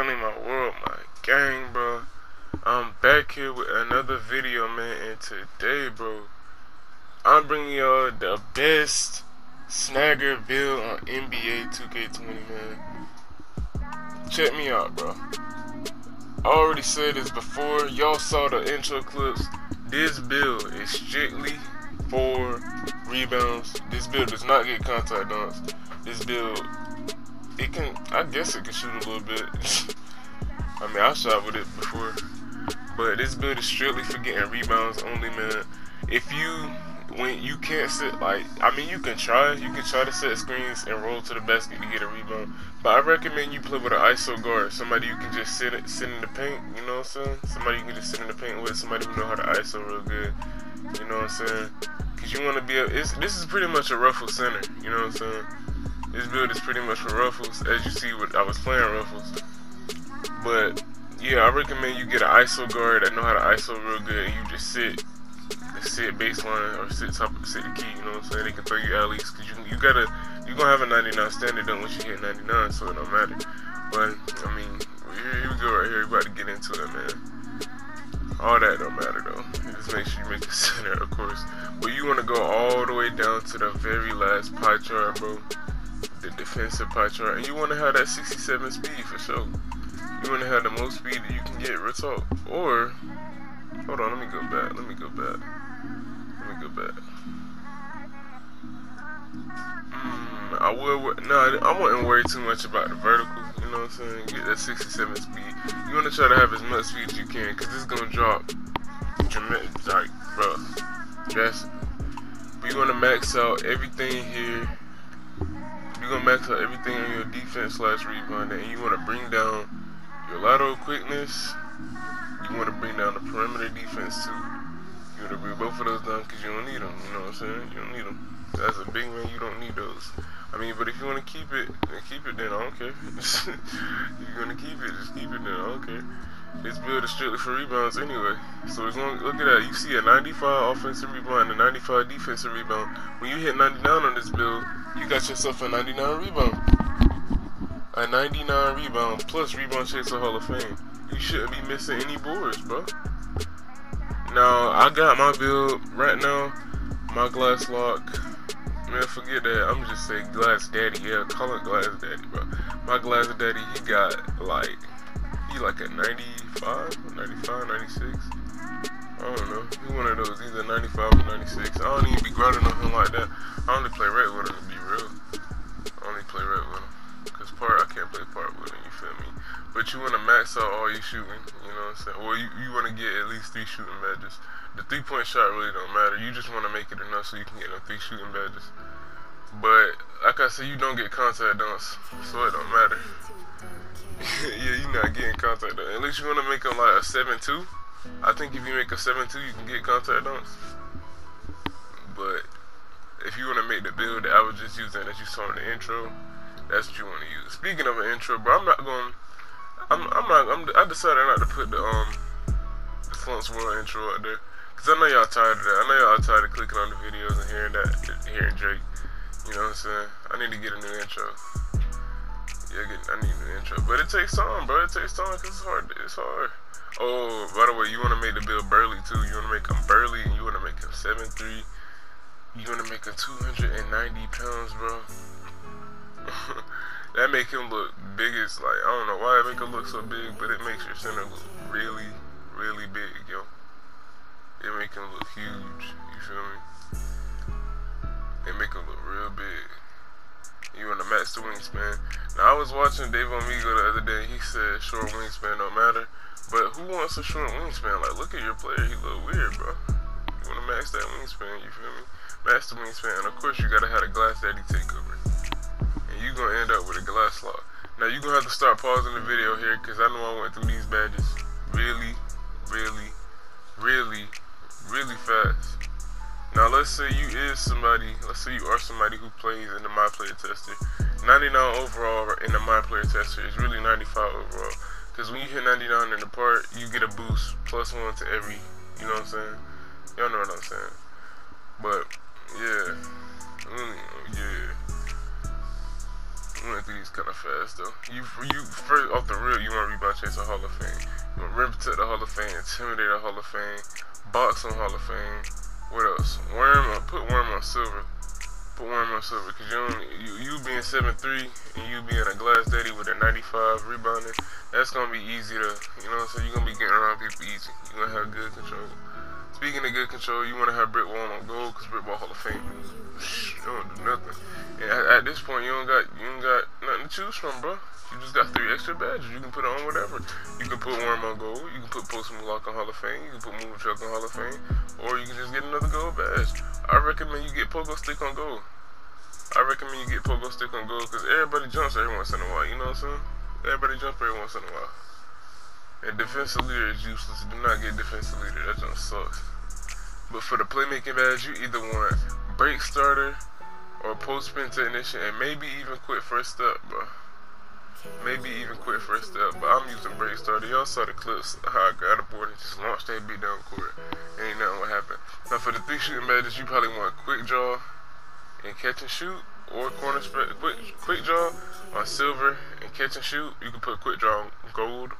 family, my world, my gang, bro. I'm back here with another video, man, and today, bro, I'm bringing y'all the best snagger build on NBA 2K20, man. Check me out, bro. I already said this before. Y'all saw the intro clips. This build is strictly for rebounds. This build does not get contact dunks. This build it can, I guess it can shoot a little bit. I mean, I shot with it before. But this build is strictly for getting rebounds only, man. If you, when you can't sit, like, I mean, you can try. You can try to set screens and roll to the basket to get a rebound. But I recommend you play with an ISO guard. Somebody you can just sit, sit in the paint, you know what I'm saying? Somebody you can just sit in the paint with. Somebody who know how to ISO real good. You know what I'm saying? Because you want to be, a, this is pretty much a ruffle center. You know what I'm saying? This build is pretty much for ruffles, as you see what I was playing ruffles. But yeah, I recommend you get an ISO guard that know how to ISO real good and you just sit sit baseline or sit top sit the key, you know what I'm saying? They can throw you alleys cause you you gotta you gonna have a 99 standard done once you hit 99, so it don't matter. But I mean, here, here we go right here. We about to get into it, man. All that don't matter though. Just make sure you make the center, of course. But you wanna go all the way down to the very last pie chart, bro the defensive pie chart, and you want to have that 67 speed for sure. You want to have the most speed that you can get, talk. Or, hold on, let me go back. Let me go back. Let me go back. Mm, I would, no, I wouldn't worry too much about the vertical. You know what I'm saying? Get that 67 speed. You want to try to have as much speed as you can, cause it's gonna drop dramatic, like, bro. But you want to max out everything here you're gonna max out everything on your defense slash rebound, and you want to bring down your lateral quickness. You want to bring down the perimeter defense too. You want to bring both of those down because you don't need them. You know what I'm saying? You don't need them. As a big man, you don't need those. I mean, but if you want to keep it, keep it. Then I don't care. you're gonna keep it, just keep it. Then I don't care. This build is strictly for rebounds anyway. So as long look at that, you see a 95 offensive rebound, and a 95 defensive rebound. When you hit 99 on this build, you got yourself a 99 rebound. A 99 rebound plus rebound chase of Hall of Fame. You shouldn't be missing any boards, bro. Now I got my build right now. My glass lock. Man, forget that. I'm just saying glass daddy. Yeah, call it glass daddy, bro. My glass daddy, he got like like a 95, 95, 96. I don't know. He one of those, either 95 or 96. I don't even be grinding on him like that. I only play red with him to be real. I only play red with him. Cause part, I can't play part with him, you feel me? But you want to max out all your shooting, you know what I'm saying? Or you, you want to get at least three shooting badges. The three point shot really don't matter. You just want to make it enough so you can get them three shooting badges. But, like I said, you don't get contact dunks, so it don't matter. yeah, you're not getting contact dunks. At least you want to make them like a 7-2. I think if you make a 7-2, you can get contact dunks. But if you want to make the build that I was just using that you saw in the intro, that's what you want to use. Speaking of an intro, bro, I'm not going. I'm, I'm not. I'm, I decided not to put the um the World intro out there because I know y'all tired of that. I know y'all tired of clicking on the videos and hearing that, hearing Drake. You know what I'm saying? I need to get a new intro. Yeah, get, I need a new intro, but it takes time, bro. It takes time because it's hard. It's hard. Oh, by the way, you want to make the bill burly too. You want to make him burly, and you want to make him seven three. You want to make him 290 pounds, bro. that make him look big as like I don't know why it make him look so big, but it makes your center look really, really big, yo. It make him look huge. You feel me? It make him look real big. You want to match the wingspan. Now I was watching Dave Amigo the other day. He said short wingspan don't matter. But who wants a short wingspan? Like look at your player. He look weird, bro. You want to max that wingspan? You feel me? Match the wingspan. Of course you gotta have a glass daddy takeover. And you gonna end up with a glass lock. Now you gonna have to start pausing the video here because I know I went through these badges really, really, really, really fast. Now let's say you is somebody, let's say you are somebody who plays in the My Player Tester. 99 overall in the My Player Tester is really 95 overall. Because when you hit 99 in the part, you get a boost plus one to every, you know what I'm saying? Y'all know what I'm saying. But, yeah. Mm, yeah. We went through these kind of fast though. You you first off the real, you want to rebound chase a Hall of Fame. You want rim protect the Hall of Fame, intimidate a Hall of Fame, box on Hall of Fame. What else? Worm on put worm on silver. Put worm on silver because you, you you being seven three and you being a glass daddy with a 95 rebounding, that's gonna be easy to you know. So you're gonna be getting around people easy. You're gonna have good control. Speaking of good control, you want to have Brick Wall on gold because Brick Wall Hall of Fame. Do nothing. And at, this point, you don't got you don't got nothing to choose from, bro. You just got three extra badges. You can put on whatever. You can put Worm on gold. You can put Post Malak on Hall of Fame. You can put Move Truck on Hall of Fame. Or you can just get another gold badge. I recommend you get Pogo Stick on gold. I recommend you get Pogo Stick on gold because everybody jumps every once in a while. You know what I'm saying? Everybody jumps every once in a while. And defensive leader is useless. Do not get defensive leader. That just sucks. But for the playmaking badge, you either want break starter or post spin technician, and maybe even quick first step, bro. Maybe even quick first step, but I'm using break starter. Y'all saw the clips how I got aboard and just launched that beat down court. Ain't nothing what happened. Now for the three shooting badges, you probably want quick draw and catch and shoot, or corner spread quick quick draw on silver and catch and shoot. You can put quick draw on gold,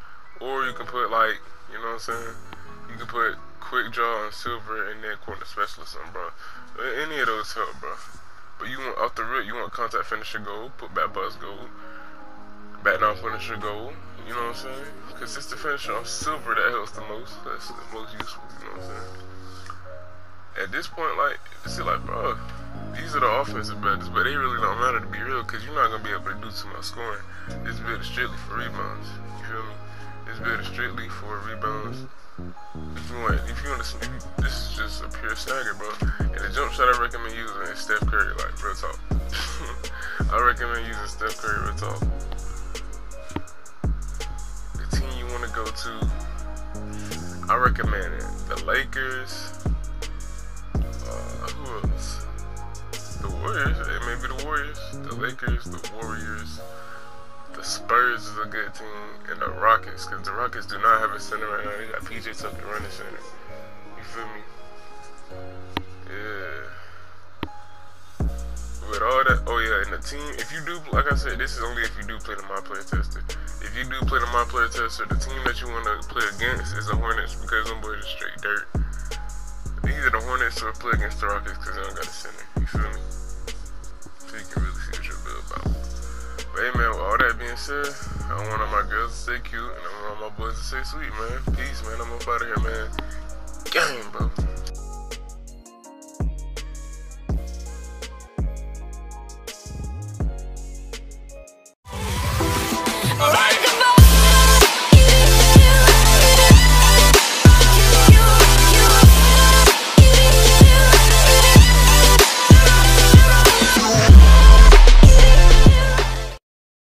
or you can put like you know what I'm saying. You can put quick draw on silver and then corner specialist on bro. Any of those help, bro. But you want off the rip, you want contact finisher gold, put back boss gold, back down finisher gold. You know what I'm saying? Because it's the finisher on silver that helps the most. That's the most useful. You know what I'm saying? At this point, like, see, like, bro, these are the offensive badges, but they really don't matter to be real, because you're not gonna be able to do too much scoring. This build is strictly for rebounds. You feel me? Build is strictly for rebounds. If you want, if you want to, this is just a pure snagger, bro. And the jump shot I recommend using is Steph Curry, like real talk. I recommend using Steph Curry, real talk. The team you want to go to, I recommend it. The Lakers. Uh, who else? The Warriors. It may be the Warriors. The Lakers. The Warriors. The Spurs is a good team, and the Rockets, because the Rockets do not have a center right now. They got PJ Tucker running center. You feel me? Yeah. With all that, oh yeah, and the team, if you do, like I said, this is only if you do play the My Player Tester. If you do play the My Player Tester, the team that you want to play against is the Hornets because them boys are straight dirt. Either the Hornets or play against the Rockets because they don't got a center. You feel me? So you can really see what you're about. But hey man, with all that being said, I want all my girls to stay cute and I want all my boys to stay sweet, man. Peace, man. I'm up out of here, man. Game, bro.